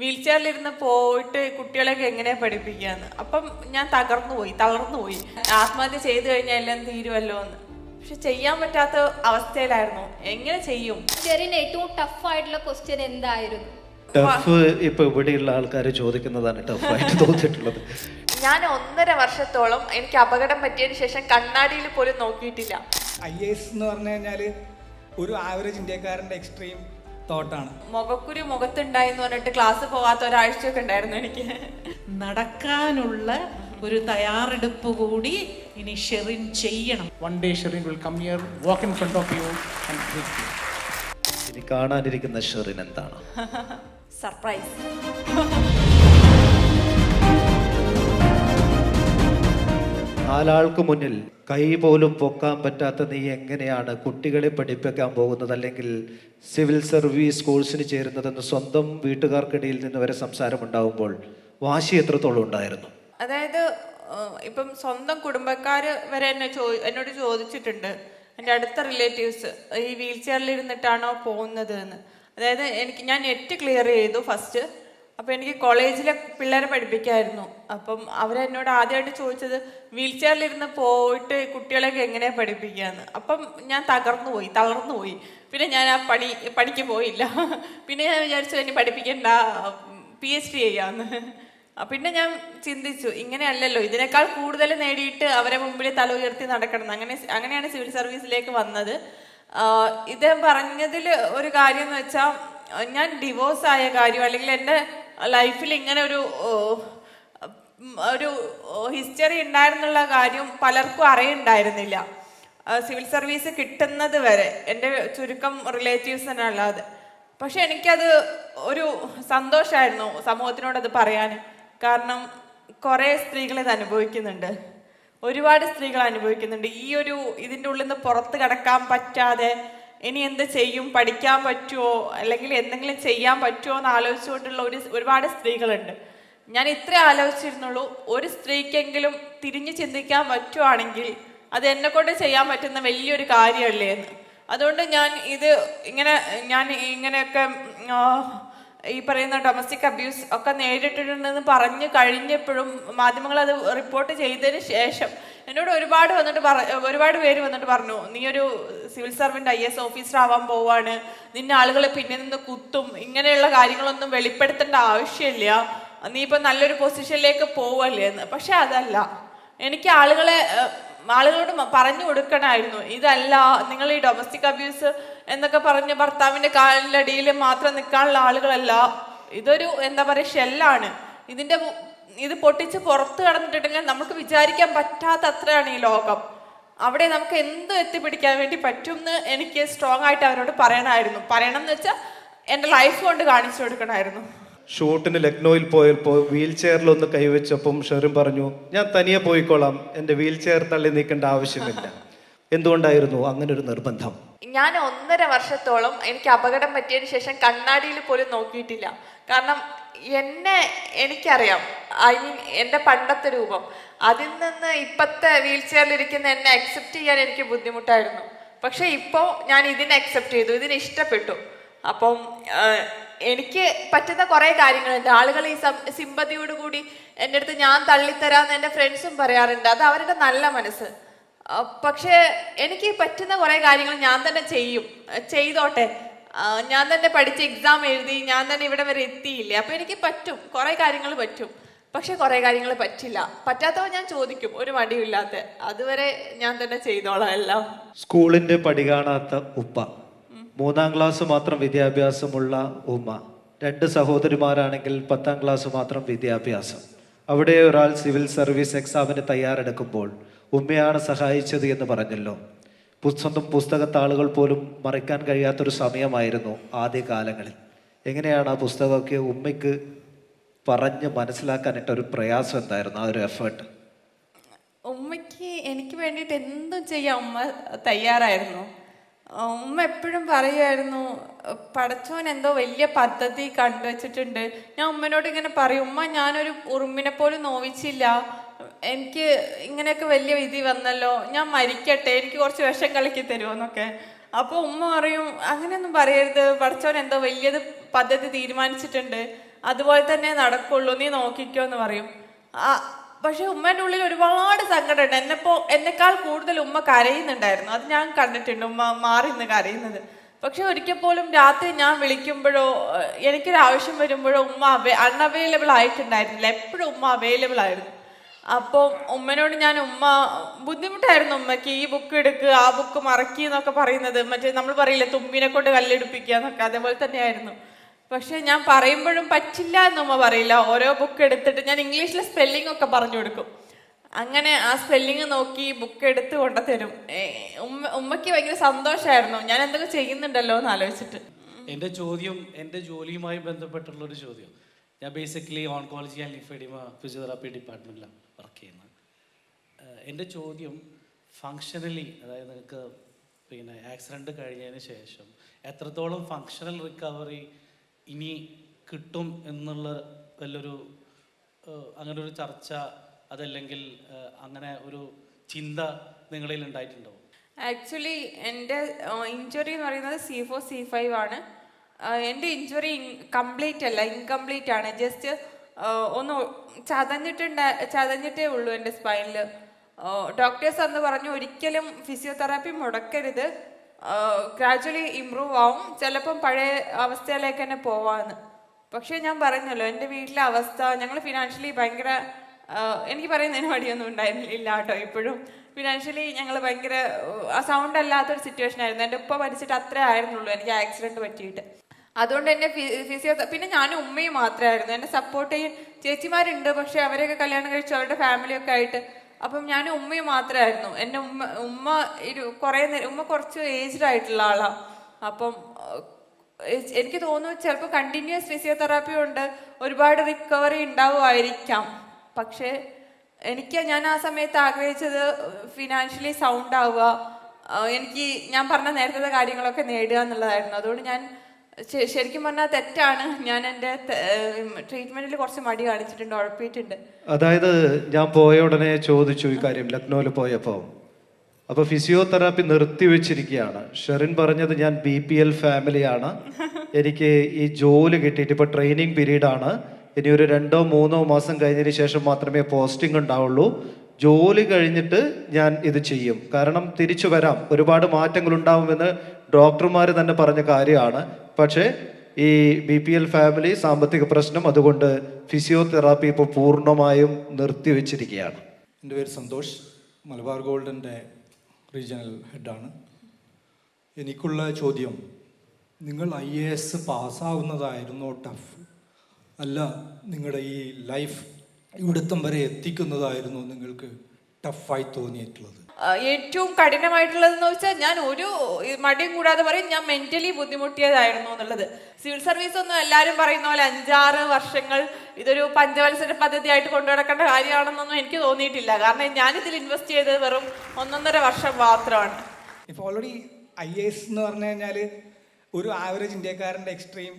Wheel ചെയറിലിരുന്ന് പോയിട്ട് കുട്ടികളെയൊക്കെ എങ്ങനെ പഠിപ്പിക്കാന്ന്. അപ്പം ഞാൻ തകർന്നു പോയി തളർന്നു പോയി ആത്മഹത്യ ചെയ്തു കഴിഞ്ഞാൽ എല്ലാം തീരുമല്ലോ എന്ന് പക്ഷെ ചെയ്യാൻ പറ്റാത്ത അവസ്ഥയിലായിരുന്നു. എങ്ങനെ ചെയ്യും? ഏറ്റവും ടഫ് ആയിട്ടുള്ള ക്വസ്റ്റ്യൻ എന്തായിരുന്നു? ടഫ് ഇപ്പൊ ഇവിടെയുള്ള ആൾക്കാർ ചോദിക്കുന്നതാണ് ടഫായിട്ട് തോന്നിയിട്ടുള്ളത്. ഞാൻ ഒന്നര വർഷത്തോളം എനിക്ക് അപകടം പറ്റിയതിന് ശേഷം കണ്ണാടിയിൽ പോലും നോക്കിയിട്ടില്ല. ഐ എസ് എന്ന് പറഞ്ഞു കഴിഞ്ഞാൽ ഒരു ആവറേജ് ഇന്ത്യക്കാരന്റെ എക്സ്ട്രീം തോട്ടാണ്. മുഖക്കുരു മുഖത്തുണ്ടായി എന്ന് പറഞ്ഞിട്ട് ക്ലാസ് പോകാത്ത ഒരാഴ്ചയൊക്കെ ഉണ്ടായിരുന്നു എനിക്ക്. നടക്കാനുള്ള ഒരു തയ്യാറെടുപ്പ് കൂടി ഇനി ഷെറിൻ ചെയ്യണം. One day Shirin will come here walk in front of you and greet you. ഇനി കാണാനിരിക്കുന്ന ഷെറിൻ എന്താണ്? സർപ്രൈസ് നാലാൾക്ക് മുന്നിൽ കൈ പോലും പൊക്കാൻ പറ്റാത്ത നീ എങ്ങനെയാണ് കുട്ടികളെ പഠിപ്പിക്കാൻ പോകുന്നത്? അല്ലെങ്കിൽ സിവിൽ സർവീസ് കോഴ്സിന് ചേരുന്നതെന്ന് സ്വന്തം വീട്ടുകാർക്കിടയിൽ നിന്ന് വരെ സംസാരമുണ്ടാകുമ്പോൾ വാശി എത്രത്തോളം ഉണ്ടായിരുന്നു? അതായത് ഇപ്പം സ്വന്തം കുടുംബക്കാര് വരെ എന്നെ ചോ എന്നോട് ചോദിച്ചിട്ടുണ്ട്. എന്റെ അടുത്ത റിലേറ്റീവ്സ് ഈ വീൽ ചെയറിൽ ഇരുന്നിട്ടാണോ പോകുന്നത് എന്ന് അതായത് എനിക്ക് ഞാൻ നെറ്റ് ക്ലിയർ ചെയ്തു ഫസ്റ്റ്. അപ്പം എനിക്ക് കോളേജിലെ പിള്ളേരെ പഠിപ്പിക്കായിരുന്നു. അപ്പം അവരെന്നോട് ആദ്യമായിട്ട് ചോദിച്ചത് വീൽ ചെയറിലിരുന്ന് പോയിട്ട് കുട്ടികളെയൊക്കെ എങ്ങനെ പഠിപ്പിക്കാന്ന്? അപ്പം ഞാൻ തകർന്നു പോയി തളർന്നു പോയി. പിന്നെ ഞാൻ ആ പണി പണിക്ക് പോയില്ല. പിന്നെ ഞാൻ വിചാരിച്ചു എന്നെ പഠിപ്പിക്കണ്ട പി എച്ച് ഡി ചെയ്യാന്ന് പിന്നെ ഞാൻ ചിന്തിച്ചു ഇങ്ങനെയല്ലല്ലോ ഇതിനേക്കാൾ കൂടുതൽ നേടിയിട്ട് അവരെ മുമ്പിൽ തല ഉയർത്തി നടക്കണം. അങ്ങനെ അങ്ങനെയാണ് സിവിൽ സർവീസിലേക്ക് വന്നത്. ഇത് പറഞ്ഞതിൽ ഒരു കാര്യം എന്ന് വെച്ചാൽ ഞാൻ ഡിവോഴ്സ് ആയ കാര്യം അല്ലെങ്കിൽ എന്റെ ലൈഫിൽ ഇങ്ങനെ ഒരു ഒരു ഹിസ്റ്ററി ഉണ്ടായിരുന്നുള്ള കാര്യം പലർക്കും അറിയണ്ടായിരുന്നില്ല. സിവിൽ സർവീസ് കിട്ടുന്നത് വരെ എന്റെ ചുരുക്കം റിലേറ്റീവ്സ് തന്നെ അല്ലാതെ. പക്ഷെ എനിക്കത് ഒരു സന്തോഷമായിരുന്നു സമൂഹത്തിനോട് അത് പറയാൻ. കാരണം കുറേ സ്ത്രീകൾ ഇത് അനുഭവിക്കുന്നുണ്ട്. ഒരുപാട് സ്ത്രീകൾ അനുഭവിക്കുന്നുണ്ട്. ഈ ഒരു ഇതിന്റെ ഉള്ളിൽ നിന്ന് പുറത്ത് കടക്കാൻ പറ്റാതെ ഇനി എന്ത് ചെയ്യും? പഠിക്കാൻ പറ്റുമോ അല്ലെങ്കിൽ എന്തെങ്കിലും ചെയ്യാൻ പറ്റുമോ എന്ന് ആലോചിച്ചുകൊണ്ടുള്ള ഒരു ഒരുപാട് സ്ത്രീകളുണ്ട്. ഞാൻ ഇത്ര ആലോചിച്ചിരുന്നുള്ളൂ. ഒരു സ്ത്രീക്കെങ്കിലും തിരിഞ്ഞു ചിന്തിക്കാൻ പറ്റുവാണെങ്കിൽ അത് എന്നെ കൊണ്ട് ചെയ്യാൻ പറ്റുന്ന വലിയൊരു കാര്യമല്ലേ എന്ന്. അതുകൊണ്ട് ഞാൻ ഇത് ഇങ്ങനെ ഞാൻ ഇങ്ങനെയൊക്കെ ഈ പറയുന്ന ഡൊമസ്റ്റിക് അബ്യൂസ് ഒക്കെ നേരിട്ടിട്ടുണ്ടെന്ന് പറഞ്ഞു കഴിഞ്ഞപ്പോഴും മാധ്യമങ്ങൾ അത് റിപ്പോർട്ട് ചെയ്തതിന് ശേഷം എന്നോട് ഒരുപാട് വന്നിട്ട് പറ ഒരുപാട് പേര് വന്നിട്ട് പറഞ്ഞു നീ ഒരു civil servant I S officer ആവാൻ പോവാണ്. നിന്നെ ആളുകൾ പിന്നെ നിന്ന് കുത്തും. ഇങ്ങനെയുള്ള കാര്യങ്ങളൊന്നും വെളിപ്പെടുത്തേണ്ട ആവശ്യമില്ല. നീ ഇപ്പം നല്ലൊരു പൊസിഷനിലേക്ക് പോവല്ലേ? എന്ന്. പക്ഷെ അതല്ല. എനിക്ക് ആളുകളെ ആളുകളോട് പറഞ്ഞു കൊടുക്കണമായിരുന്നു ഇതല്ല നിങ്ങൾ ഈ ഡൊമസ്റ്റിക് അബ്യൂസ് എന്നൊക്കെ പറഞ്ഞ് ഭർത്താവിന്റെ കാലിലടിയിൽ മാത്രം നിൽക്കാനുള്ള ആളുകളല്ല. ഇതൊരു എന്താ പറയുക ഷെല്ലാണ്. ഇതിന്റെ ഇത് പൊട്ടിച്ച് പുറത്ത് കടന്നിട്ടുണ്ടെങ്കിൽ നമുക്ക് വിചാരിക്കാൻ പറ്റാത്ത അത്രയാണ് ഈ ലോകം. അവിടെ നമുക്ക് എന്ത് എത്തിപ്പിടിക്കാൻ വേണ്ടി പറ്റും എന്ന് എനിക്ക് സ്ട്രോങ് ആയിട്ട് അവരോട് പറയണമായിരുന്നു പറയണം എന്ന് വെച്ചാൽ എന്റെ ലൈഫ് കൊണ്ട് കാണിച്ചു കൊടുക്കണമായിരുന്നു ഷൂട്ടിന് ലക്നോയിൽ പോയപ്പോൾ വീൽ ചെയറിൽ ഒന്ന് കൈവച്ചപ്പം ഷെറിൻ പറഞ്ഞു ഞാൻ തനിയെ പോയിക്കോളാം. എന്റെ വീൽ ചെയർ തള്ളി നീക്കേണ്ട ആവശ്യമില്ല. എന്തുകൊണ്ടായിരുന്നു അങ്ങനെ ഒരു നിർബന്ധം? ഞാൻ ഒന്നര വർഷത്തോളം എനിക്ക് അപകടം പറ്റിയതിന് ശേഷം കണ്ണാടിയിൽ പോലും നോക്കിയിട്ടില്ല. കാരണം എന്നെ എനിക്കറിയാം ഐ മീൻ എന്റെ പണ്ടത്തെ രൂപം. അതിൽ നിന്ന് ഇപ്പത്തെ വീൽ ചെയറിലിരിക്കുന്ന എന്നെ അക്സെപ്റ്റ് ചെയ്യാൻ എനിക്ക് ബുദ്ധിമുട്ടായിരുന്നു. പക്ഷെ ഇപ്പോൾ ഞാൻ ഇതിനെ അക്സെപ്റ്റ് ചെയ്തു ഇതിനെ ഇഷ്ടപ്പെട്ടു. അപ്പം എനിക്ക് പറ്റുന്ന കുറേ കാര്യങ്ങളുണ്ട്. ആളുകൾ ഈ സിമ്പതിയോട് കൂടി എന്റെ അടുത്ത് ഞാൻ തള്ളിത്തരാന്ന് എന്റെ ഫ്രണ്ട്സും പറയാറുണ്ട്. അത് അവരുടെ നല്ല മനസ്സ്. പക്ഷേ എനിക്ക് പറ്റുന്ന കുറേ കാര്യങ്ങൾ ഞാൻ തന്നെ ചെയ്യും. ചെയ്തോട്ടെ. ഞാൻ തന്നെ പഠിച്ച് എക്സാം എഴുതി ഞാൻ തന്നെ ഇവിടെ വരെ എത്തിയില്ലേ? അപ്പൊ എനിക്ക് പറ്റും. കുറേ കാര്യങ്ങൾ പറ്റും. പക്ഷെ കുറേ കാര്യങ്ങൾ പറ്റില്ല. പറ്റാത്തവ ഞാൻ ചോദിക്കും. ഒരു മടിയില്ലാത്ത അതുവരെ ഞാൻ തന്നെ ചെയ്തോളാം എല്ലാം. സ്കൂളിന്റെ പടി കാണാത്ത ഉപ്പ. മൂന്നാം ക്ലാസ് മാത്രം വിദ്യാഭ്യാസമുള്ള ഉമ്മ. രണ്ട് സഹോദരിമാരാണെങ്കിൽ പത്താം ക്ലാസ് മാത്രം വിദ്യാഭ്യാസം. അവിടെ ഒരാൾ സിവിൽ സർവീസ് എക്സാമിന് തയ്യാറെടുക്കുമ്പോൾ ഉമ്മയാണ് സഹായിച്ചത് എന്ന് പറഞ്ഞല്ലോ. സ്വന്തം പുസ്തകത്താളുകൾ പോലും മറിക്കാൻ കഴിയാത്തൊരു സമയമായിരുന്നു ആദ്യ കാലങ്ങളിൽ എങ്ങനെയാണ് ആ പുസ്തകമൊക്കെ ഉമ്മയ്ക്ക് പറഞ്ഞ് മനസ്സിലാക്കാനായിട്ട് ഒരു പ്രയാസം എന്തായിരുന്നു ആ ഒരു എഫേർട്ട് ഉമ്മയ്ക്ക് എനിക്ക് വേണ്ടിയിട്ട് എന്തും ചെയ്യാൻ ഉമ്മ തയ്യാറായിരുന്നു. ഉമ്മ എപ്പോഴും പറയുമായിരുന്നു പടച്ചോൻ എന്തോ വലിയ പദ്ധതി കണ്ടുവച്ചിട്ടുണ്ട്. ഞാൻ ഉമ്മനോട് ഇങ്ങനെ പറയും ഉമ്മ ഞാനൊരു ഉറുമ്പിനെ പോലും നോവിച്ചില്ല. എനിക്ക് ഇങ്ങനെയൊക്കെ വലിയ വിധി വന്നല്ലോ. ഞാൻ മരിക്കട്ടെ എനിക്ക് കുറച്ച് വിഷം കളിക്കി തരുമോന്നൊക്കെ അപ്പോൾ ഉമ്മ പറയും അങ്ങനെയൊന്നും പറയരുത്. പടച്ചോൻ എന്തോ വലിയത് പദ്ധതി തീരുമാനിച്ചിട്ടുണ്ട്. അതുപോലെ തന്നെ നടക്കുള്ളൂ. നീ നോക്കിക്കോ എന്ന് പറയും പക്ഷെ ഉമ്മേന്റെ ഉള്ളിൽ ഒരുപാട് സങ്കടമുണ്ട്. എന്നെപ്പോ എന്നെക്കാൾ കൂടുതൽ ഉമ്മ കരയുന്നുണ്ടായിരുന്നു. അത് ഞാൻ കണ്ടിട്ടുണ്ട്. ഉമ്മ മാറി നിന്ന് കരയുന്നത്. പക്ഷെ ഒരിക്കൽ പോലും രാത്രി ഞാൻ വിളിക്കുമ്പോഴോ എനിക്കൊരു ആവശ്യം വരുമ്പോഴോ ഉമ്മ അൺഅവൈലബിൾ ആയിട്ടുണ്ടായിരുന്നില്ല. എപ്പോഴും ഉമ്മ അവൈലബിൾ ആയിരുന്നു. അപ്പോൾ ഉമ്മനോട് ഞാൻ ഉമ്മ ബുദ്ധിമുട്ടായിരുന്നു ഉമ്മക്ക് ഈ ബുക്ക് എടുക്കുക ആ ബുക്ക് മറക്കി എന്നൊക്കെ പറയുന്നത്. മറ്റേ നമ്മൾ പറയില്ലേ തുമ്പിനെ കൊണ്ട് കല്ലെടുപ്പിക്കുക എന്നൊക്കെ. അതേപോലെ തന്നെയായിരുന്നു. പക്ഷെ ഞാൻ പറയുമ്പോഴും പറ്റില്ല എന്ന് പറയില്ല. ഓരോ ബുക്ക് എടുത്തിട്ട് ഞാൻ ഇംഗ്ലീഷിലെ സ്പെല്ലിംഗ് ഒക്കെ പറഞ്ഞു കൊടുക്കും. അങ്ങനെ ആ സ്പെല്ലിംഗ് നോക്കി ബുക്ക് എടുത്ത് കൊണ്ട തരും ഉമ്മ ഉമ്മയ്ക്ക് ഭയങ്കര സന്തോഷമായിരുന്നു ഞാൻ എന്തൊക്കെ ചെയ്യുന്നുണ്ടല്ലോ എന്ന് ആലോചിച്ചിട്ട്. എന്റെ ചോദ്യം എന്റെ ജോലിയുമായി ബന്ധപ്പെട്ടുള്ള ഒരു ചോദ്യം. ഞാൻ basically oncology and lymphedema physiotherapy ഡിപ്പാർട്ട്മെന്റിലാണ് work ചെയ്യുന്നത്. എന്റെ ചോദ്യം ഫങ്ഷണലി അതായത് നിങ്ങൾക്ക് പിന്നെ ആക്സിഡന്റ് കഴിഞ്ഞതിന് ശേഷം എത്രത്തോളം ഫങ്ഷണൽ റിക്കവറി ഇനി കിട്ടും എന്നുള്ള വല്ലൊരു അങ്ങനെ ഒരു ചർച്ച അതല്ലെങ്കിൽ അങ്ങനെ ഒരു ചിന്ത നിങ്ങളിൽ ഉണ്ടായിട്ടുണ്ടോ? ആക്ച്വലി എന്റെ ഇഞ്ചുറി എന്ന് പറയുന്നത് സി ഫോർ സി ഫൈവ് ആണ്. എന്റെ ഇഞ്ചുറി കംപ്ലീറ്റ് അല്ല ഇൻകംപ്ലീറ്റ് ആണ്. ജസ്റ്റ് ഒന്ന് ചതഞ്ഞിട്ടുണ്ട് ചതഞ്ഞിട്ടേ ഉള്ളൂ എന്റെ സ്പൈനിൽ ഡോക്ടേഴ്സ് അന്ന് പറഞ്ഞു ഒരിക്കലും ഫിസിയോതെറാപ്പി മുടക്കരുത്. ഗ്രാജുവലി ഇമ്പ്രൂവ് ആവും. ചിലപ്പം പഴയ അവസ്ഥയിലേക്ക് തന്നെ പോവാന്ന്. പക്ഷേ ഞാൻ പറഞ്ഞല്ലോ എന്റെ വീട്ടിലെ അവസ്ഥ ഞങ്ങൾ ഫിനാൻഷ്യലി ഭയങ്കര എനിക്ക് പറയുന്നതിന് മടിയൊന്നും ഉണ്ടായിരുന്നില്ല കേട്ടോ ഇപ്പോഴും. ഫിനാൻഷ്യലി ഞങ്ങൾ ഭയങ്കര സൗണ്ട് അല്ലാത്തൊരു സിറ്റുവേഷൻ ആയിരുന്നു. എന്റെ ഉപ്പ മരിച്ചിട്ട് അത്രേ ആയിരുന്നുള്ളൂ എനിക്ക് ആക്സിഡന്റ് പറ്റിയിട്ട്. അതുകൊണ്ട് എന്നെ ഫിസിയോ പിന്നെ ഞാനും ഉമ്മയും മാത്രമായിരുന്നു എന്നെ സപ്പോർട്ട് ചെയ്യാൻ ചേച്ചിമാരുണ്ട് പക്ഷെ അവരെയൊക്കെ കല്യാണം കഴിച്ചു അവരുടെ ഫാമിലിയൊക്കെ ആയിട്ട് അപ്പം ഞാൻ ഉമ്മയും മാത്രമായിരുന്നു എന്റെ ഉമ്മ ഉമ്മ ഒരു കുറേ നേരം ഉമ്മ കുറച്ച് ഏജ്ഡ് ആയിട്ടുള്ള ആളാണ് അപ്പം എനിക്ക് തോന്നുന്നു ചിലപ്പോൾ കണ്ടിന്യൂസ് ഫിസിയോതെറാപ്പി കൊണ്ട് ഒരുപാട് റിക്കവറി ഉണ്ടാവുമായിരിക്കാം. പക്ഷേ എനിക്ക് ഞാൻ ആ സമയത്ത് ആഗ്രഹിച്ചത് ഫിനാൻഷ്യലി സൗണ്ട് ആവുക. എനിക്ക് ഞാൻ പറഞ്ഞ നേരത്തെ കാര്യങ്ങളൊക്കെ നേടുക എന്നുള്ളതായിരുന്നു. അതുകൊണ്ട് ഞാൻ ശരിക്കും പറഞ്ഞാൽ തെറ്റാണ്. ഞാൻ എന്റെ ട്രീറ്റ്മെന്റിൽ കുറച്ച് മടി കാണിച്ചിട്ടുണ്ട് ഉഴപ്പിയിട്ടുണ്ട് അതായത് ഞാൻ പോയ ഉടനെ ചോദിച്ചു ഈ കാര്യം ലക്നോയിൽ പോയപ്പോൾ അപ്പൊ ഫിസിയോതെറാപ്പി നിർത്തിവെച്ചിരിക്കുകയാണ് ഷെറിൻ പറഞ്ഞത് ഞാൻ ബി പി എൽ ഫാമിലിയാണ് എനിക്ക് ഈ ജോലി കിട്ടിയിട്ട് ഇപ്പൊ ട്രെയിനിങ് പീരീഡ് ആണ്. ഇനി ഒരു രണ്ടോ മൂന്നോ മാസം കഴിഞ്ഞതിന് ശേഷം മാത്രമേ പോസ്റ്റിംഗ് ഉണ്ടാവുള്ളൂ. ജോലി കഴിഞ്ഞിട്ട് ഞാൻ ഇത് ചെയ്യും. കാരണം തിരിച്ചു വരാം. ഒരുപാട് മാറ്റങ്ങൾ ഉണ്ടാവുമെന്ന് ഡോക്ടർമാർ തന്നെ പറഞ്ഞ കാര്യമാണ്. പക്ഷേ ഈ ബി പി എൽ ഫാമിലി സാമ്പത്തിക പ്രശ്നം അതുകൊണ്ട് ഫിസിയോതെറാപ്പി ഇപ്പോൾ പൂർണമായും നിർത്തിവെച്ചിരിക്കുകയാണ്. എന്റെ പേര് സന്തോഷ്. മലബാർ ഗോൾഡിന്റെ റീജിയണൽ ഹെഡാണ്. എനിക്കുള്ള ചോദ്യം നിങ്ങൾ ഐ എ എസ് പാസ്സാവുന്നതായിരുന്നോ ടഫ്? അല്ല നിങ്ങളുടെ ഈ ലൈഫ് ഇവിടുത്തം വരെ എത്തിക്കുന്നതായിരുന്നു നിങ്ങൾക്ക് ടഫായി തോന്നിയിട്ടുള്ളത്? ഏറ്റവും കഠിനമായിട്ടുള്ളതെന്ന് വെച്ചാൽ ഞാൻ ഒരു മടിയും കൂടാതെ പറയും ഞാൻ മെന്റലി ബുദ്ധിമുട്ടിയതായിരുന്നു എന്നുള്ളത്. സിവിൽ സർവീസ് ഒന്നും എല്ലാവരും പറയുന്ന പോലെ അഞ്ചാറ് വർഷങ്ങൾ ഇതൊരു പഞ്ചവത്സര പദ്ധതിയായിട്ട് കൊണ്ടു നടക്കേണ്ട കാര്യമാണെന്നൊന്നും എനിക്ക് തോന്നിയിട്ടില്ല. കാരണം ഞാൻ ഇതിൽ ഇൻവെസ്റ്റ് ചെയ്തത് വെറും ഒന്നൊന്നര വർഷം മാത്രമാണ്. ഇപ്പോൾ ഓൾറെഡി ഐ എസ് എന്ന് പറഞ്ഞു കഴിഞ്ഞാൽ ഒരു ആവറേജ് ഇന്ത്യക്കാരന്റെ എക്സ്ട്രീം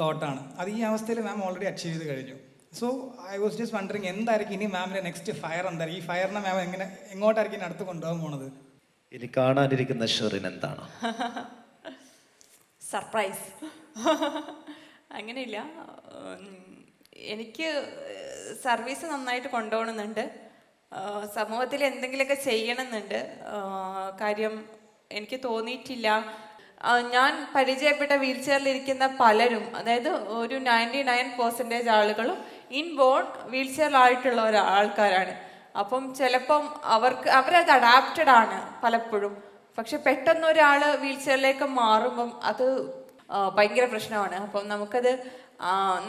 തോട്ടാണ് അത് ഈ അവസ്ഥയിൽ മാം ഓൾറെഡി അച്ചീവ് ചെയ്ത് കഴിഞ്ഞു. So I was just wondering എന്തായിരിക്കും ഇനി മാമിന്റെ നെക്സ്റ്റ് ഫയർ എന്തായിരിക്കും ഈ ഫയറിനെ മാം എങ്ങനെ എങ്ങോട്ടായിരിക്കും ഇനി അടുത്ത് കൊണ്ടുപോകാൻ പോണത്? ഇനി കാണാനിരിക്കുന്ന ഷെറിൻ എന്താണ്? സർപ്രൈസ് അങ്ങനെയില്ല. എനിക്ക് സർവീസ് നന്നായിട്ട് കൊണ്ടുപോകണമെന്നുണ്ട്. സമൂഹത്തിൽ എന്തെങ്കിലുമൊക്കെ ചെയ്യണമെന്നുണ്ട്. കാര്യം എനിക്ക് തോന്നിയിട്ടില്ല. ഞാൻ പരിചയപ്പെട്ട വീൽ ചെയറിലിരിക്കുന്ന പലരും അതായത് ഒരു നയന്റി നയൻ പെർസെന്റേജ് ആളുകളും ഇൻബോൺ വീൽ ചെയറിലായിട്ടുള്ള ഒരു ആൾക്കാരാണ് അപ്പം ചിലപ്പം അവർക്ക് അവരത് അഡാപ്റ്റഡ് ആണ് പലപ്പോഴും. പക്ഷെ പെട്ടെന്ന് ഒരാൾ വീൽ ചെയറിലേക്ക് മാറുമ്പം അത് ഭയങ്കര പ്രശ്നമാണ്. അപ്പം നമുക്കത്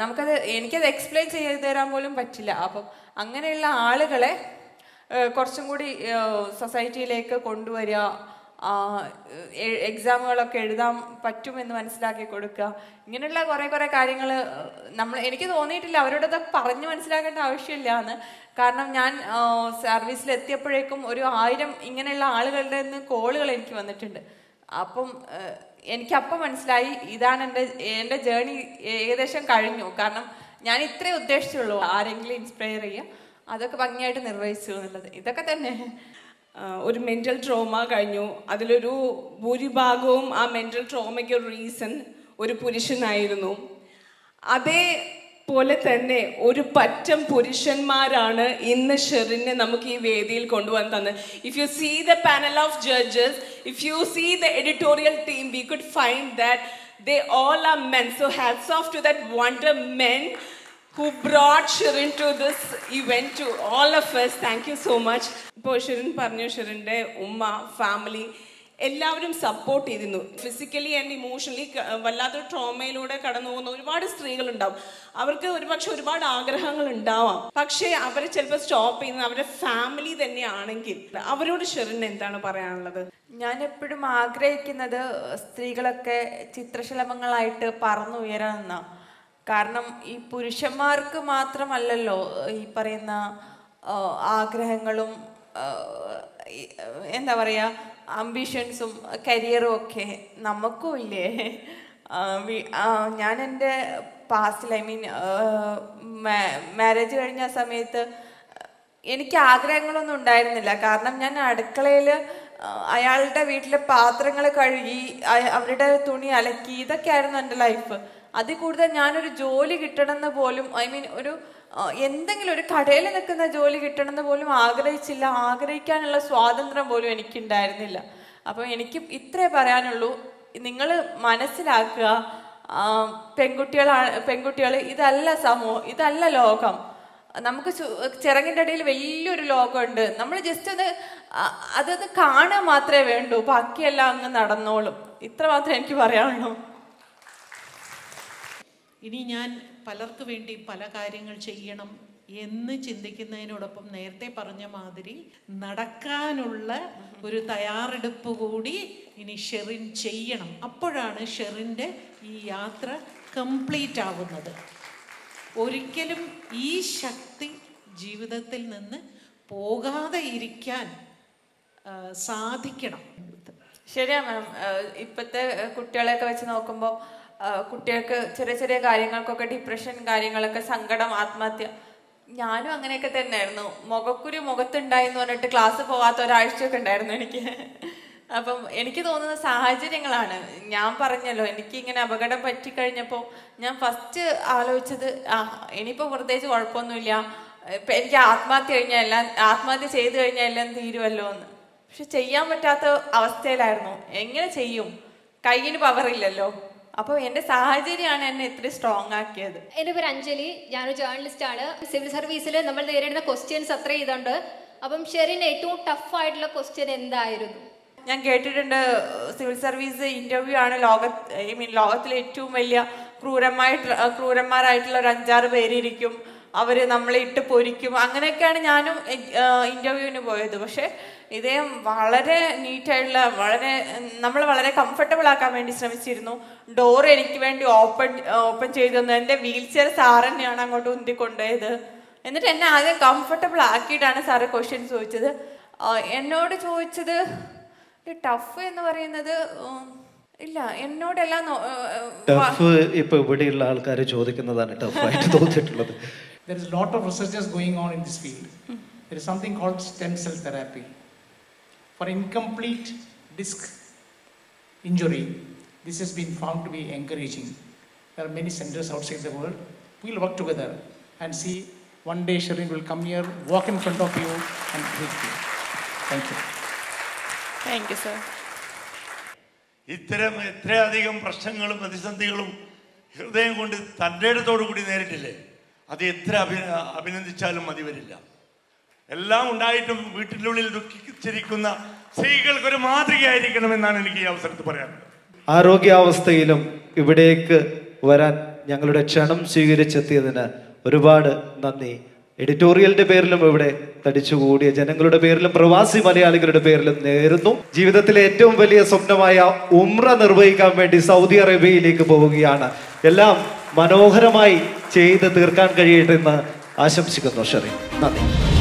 നമുക്കത് എനിക്കത് എക്സ്പ്ലെയിൻ ചെയ്ത് തരാൻ പോലും പറ്റില്ല. അപ്പം അങ്ങനെയുള്ള ആളുകളെ കുറച്ചും കൂടി സൊസൈറ്റിയിലേക്ക് കൊണ്ടുവരിക എക്സാമുകളൊക്കെ എഴുതാൻ പറ്റുമെന്ന് മനസ്സിലാക്കി കൊടുക്കുക. ഇങ്ങനെയുള്ള കുറേ കുറേ കാര്യങ്ങൾ നമ്മൾ എനിക്ക് തോന്നിയിട്ടില്ല അവരോടത് പറഞ്ഞു മനസ്സിലാക്കേണ്ട ആവശ്യമില്ല എന്ന്. കാരണം ഞാൻ സർവീസിൽ എത്തിയപ്പോഴേക്കും ഒരു ആയിരം ഇങ്ങനെയുള്ള ആളുകളുടെ നിന്ന് കോളുകൾ എനിക്ക് വന്നിട്ടുണ്ട്. അപ്പം എനിക്കപ്പം മനസ്സിലായി ഇതാണ് എന്റെ എന്റെ ജേണി ഏകദേശം കഴിഞ്ഞു. കാരണം ഞാൻ ഇത്രേ ഉദ്ദേശിച്ചുള്ളൂ ആരെങ്കിലും ഇൻസ്പയർ ചെയ്യുക. അതൊക്കെ ഭംഗിയായിട്ട് നിർവഹിച്ചു എന്നുള്ളത്. ഇതൊക്കെ തന്നെ. ഒരു മെന്റൽ ട്രോമ കഴിഞ്ഞു. അതിലൊരു ഭൂരിഭാഗവും ആ മെന്റൽ ട്രോമയ്ക്ക് ഒരു റീസൺ ഒരു പുരുഷനായിരുന്നു. അതേപോലെ തന്നെ ഒരു പറ്റം പുരുഷന്മാരാണ് ഇന്ന് ഷെറിനെ നമുക്ക് ഈ വേദിയിൽ കൊണ്ടുവന്ന് തന്നത് if you see the panel of judges if you see the editorial team we could find that they all are men so hats off to that wonder men who brought Shirin to this event to all of us. Thank you so much. ഇപ്പോൾ ഷിറിൻ പറഞ്ഞു ഷിറിന്റെ ഉമ്മ family എല്ലാവരും support ചെയ്തിരുന്നു. Physically and emotionally വല്ലാത്തൊരു ട്രോമയിലൂടെ കടന്നു പോകുന്ന ഒരുപാട് സ്ത്രീകളുണ്ടാവും. അവർക്ക് ഒരുപക്ഷെ ഒരുപാട് ആഗ്രഹങ്ങൾ ഉണ്ടാവാം. പക്ഷേ അവരെ ചിലപ്പോൾ സ്റ്റോപ്പ് ചെയ്യുന്നത് അവരുടെ ഫാമിലി തന്നെയാണെങ്കിൽ. അവരോട് ഷെറിന് എന്താണ് പറയാനുള്ളത്? ഞാൻ എപ്പോഴും ആഗ്രഹിക്കുന്നത് സ്ത്രീകളൊക്കെ ചിത്രശലഭങ്ങളായിട്ട് പറന്നുയരണമെന്ന കാരണം ഈ പുരുഷന്മാർക്ക് മാത്രമല്ലല്ലോ ഈ പറയുന്ന ആഗ്രഹങ്ങളും എന്താ പറയുക അംബിഷൻസും കരിയറും ഒക്കെ നമുക്കും ഇല്ലേ? ഞാൻ എന്റെ പാസ്റ്റിൽ ഐ മീൻ മാരേജ് കഴിഞ്ഞ സമയത്ത് എനിക്ക് ആഗ്രഹങ്ങളൊന്നും ഉണ്ടായിരുന്നില്ല. കാരണം ഞാൻ അടുക്കളയിൽ അയാളുടെ വീട്ടിലെ പാത്രങ്ങൾ കഴുകി അവരുടെ തുണി അലക്കി ഇതൊക്കെയായിരുന്നു എന്റെ ലൈഫ് അതിൽ കൂടുതൽ ഞാനൊരു ജോലി കിട്ടണമെന്ന് പോലും ഐ മീൻ ഒരു എന്തെങ്കിലും ഒരു കടയിൽ നിൽക്കുന്ന ജോലി കിട്ടണമെന്ന് പോലും ആഗ്രഹിച്ചില്ല ആഗ്രഹിക്കാനുള്ള സ്വാതന്ത്ര്യം പോലും എനിക്കുണ്ടായിരുന്നില്ല. അപ്പം എനിക്ക് ഇത്രേ പറയാനുള്ളൂ. നിങ്ങൾ മനസ്സിലാക്കുക പെൺകുട്ടികളാണ് പെൺകുട്ടികൾ ഇതല്ല സമൂഹം ഇതല്ല ലോകം. നമുക്ക് ചിറങ്ങിന്റെ ഇടയിൽ വലിയൊരു ലോകമുണ്ട്. നമ്മൾ ജസ്റ്റ് ഒന്ന് അതൊന്ന് കാണുക മാത്രമേ വേണ്ടൂ. ബാക്കിയെല്ലാം അങ്ങ് നടന്നോളും. ഇത്ര മാത്രമേ എനിക്ക് പറയാനുള്ളൂ. ഇനി ഞാൻ പലർക്ക് വേണ്ടി പല കാര്യങ്ങൾ ചെയ്യണം എന്ന് ചിന്തിക്കുന്നതിനോടൊപ്പം നേരത്തെ പറഞ്ഞ മാതിരി നടക്കാനുള്ള ഒരു തയ്യാറെടുപ്പ് കൂടി ഇനി ഷെറിൻ ചെയ്യണം. അപ്പോഴാണ് ഷെറിന്റെ ഈ യാത്ര കംപ്ലീറ്റ് ആവുന്നത്. ഒരിക്കലും ഈ ശക്തി ജീവിതത്തിൽ നിന്ന് പോകാതെ ഇരിക്കാൻ സാധിക്കണം. ശരിയാ മാം. ഇപ്പോഴത്തെ കുട്ടികളെയൊക്കെ വെച്ച് നോക്കുമ്പോൾ കുട്ടികൾക്ക് ചെറിയ ചെറിയ കാര്യങ്ങൾക്കൊക്കെ ഡിപ്രഷൻ കാര്യങ്ങളൊക്കെ സങ്കടം ആത്മഹത്യ ഞാനും അങ്ങനെയൊക്കെ തന്നെയായിരുന്നു. മുഖക്കുരു മുഖത്തുണ്ടായി എന്ന് പറഞ്ഞിട്ട് ക്ലാസ് പോകാത്ത ഒരാഴ്ചയൊക്കെ ഉണ്ടായിരുന്നു എനിക്ക്. അപ്പം എനിക്ക് തോന്നുന്ന സാഹചര്യങ്ങളാണ്. ഞാൻ പറഞ്ഞല്ലോ എനിക്ക് ഇങ്ങനെ അപകടം പറ്റിക്കഴിഞ്ഞപ്പോൾ ഞാൻ ഫസ്റ്റ് ആലോചിച്ചത് ആ ഇനിയിപ്പോൾ പ്രത്യേകിച്ച് കുഴപ്പമൊന്നുമില്ല. ഇപ്പം എനിക്ക് ആത്മഹത്യ കഴിഞ്ഞാൽ എല്ലാം ആത്മഹത്യ ചെയ്തു കഴിഞ്ഞാൽ എല്ലാം തീരുമല്ലോ എന്ന്. പക്ഷെ ചെയ്യാൻ പറ്റാത്ത അവസ്ഥയിലായിരുന്നു. എങ്ങനെ ചെയ്യും? കയ്യിന് പവറില്ലല്ലോ അപ്പോൾ എന്റെ സാഹചര്യമാണ് എന്നെ ഇത്ര സ്ട്രോങ് ആക്കിയത്. എന്റെ പേര് അഞ്ജലി. ഞാനൊരു ജേർണലിസ്റ്റ് ആണ്. സിവിൽ സർവീസിൽ നമ്മൾ നേരിടുന്ന ക്വസ്റ്റ്യൻസ് അത്ര ഇതുണ്ട്. അപ്പം ഷെറിന് ഏറ്റവും ടഫ് ആയിട്ടുള്ള ക്വസ്റ്റ്യൻ എന്തായിരുന്നു? ഞാൻ കേട്ടിട്ടുണ്ട് സിവിൽ സർവീസ് ഇന്റർവ്യൂ ആണ് ലോക ഐ മീൻ ലോകത്തിലെ ഏറ്റവും വലിയ ക്രൂരമായിട്ട് ക്രൂരന്മാരായിട്ടുള്ള ഒരു അഞ്ചാറ് പേരിരിക്കും. അവർ നമ്മളെ ഇട്ട് പൊരിക്കും. അങ്ങനെയൊക്കെയാണ് ഞാനും ഇന്റർവ്യൂവിന് പോയത്. പക്ഷേ ഇദ്ദേഹം വളരെ നീറ്റായിട്ടുള്ള വളരെ നമ്മൾ വളരെ കംഫർട്ടബിൾ ആക്കാൻ വേണ്ടി ശ്രമിച്ചിരുന്നു. ഡോർ എനിക്ക് വേണ്ടി ഓപ്പൺ ഓപ്പൺ ചെയ്തു തന്നു. എന്റെ വീൽ ചെയർ സാർ തന്നെയാണ് അങ്ങോട്ട് ഉന്തി കൊണ്ടുപോയത് എന്നിട്ട് എന്നെ ആദ്യം കംഫർട്ടബിൾ ആക്കിയിട്ടാണ് സാറ് ക്വസ്റ്റ്യൻ ചോദിച്ചത്. എന്നോട് ചോദിച്ചത് ടഫ് എന്ന് പറയുന്നത് ഇല്ല എന്നോടെല്ലാം ടഫ് ഇപ്പൊ ഇവിടെയുള്ള ആൾക്കാർ ചോദിക്കുന്നതാണ് ടഫായിട്ട് തോന്നിയിട്ടുള്ളത്. There is a lot of researches going on in this field. There is something called stem cell therapy. For incomplete disc injury, this has been found to be encouraging. There are many centers outside the world. We'll work together and see one day Shirin will come here, walk in front of you, and greet you. Thank you. Thank you sir ഇത്തരം ഇത്രയധികം പ്രശ്നങ്ങളും പ്രതിസന്ധികളും ഹൃദയം കൊണ്ട് തൻ്റെ ഇടത്തോടു കൂടി നേരിട്ടില്ലേ അത് എത്ര അഭി അഭിനന്ദിച്ചാലും മതി വരില്ല. എല്ലാം ഉണ്ടായിട്ടും വീട്ടിനുള്ളിൽ ദുഃഖിച്ചിരിക്കുന്ന സ്ത്രീകൾക്ക് സ്ത്രീകൾക്കൊരു മാതൃകയായിരിക്കണമെന്നാണ് എനിക്ക് ഈ അവസരത്തിൽ പറയാനുള്ളത്. ആരോഗ്യാവസ്ഥയിലും ഇവിടേക്ക് വരാൻ ഞങ്ങളുടെ ക്ഷണം സ്വീകരിച്ചെത്തിയതിന് ഒരുപാട് നന്ദി. എഡിറ്റോറിയലിന്റെ പേരിലും ഇവിടെ തടിച്ചുകൂടിയ ജനങ്ങളുടെ പേരിലും പ്രവാസി മലയാളികളുടെ പേരിലും നേരുന്നു. ജീവിതത്തിലെ ഏറ്റവും വലിയ സ്വപ്നമായ ഉമ്ര നിർവഹിക്കാൻ വേണ്ടി സൗദി അറേബ്യയിലേക്ക് പോവുകയാണ്. എല്ലാം മനോഹരമായി ചെയ്ത് തീർക്കാൻ കഴിയട്ടെ എന്ന് ആശംസിക്കുന്നു ഷെറി നന്ദി.